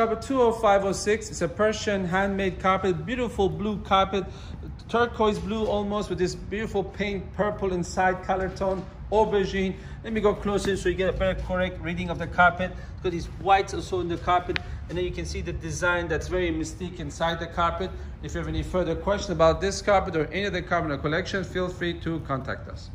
carpet 20506. It's a Persian handmade carpet, beautiful blue carpet, turquoise blue almost with this beautiful pink purple inside color tone, aubergine. Let me go closer so you get a very correct reading of the carpet. It's got these whites also in the carpet and then you can see the design that's very mystique inside the carpet. If you have any further questions about this carpet or any other carpet in our collection, feel free to contact us.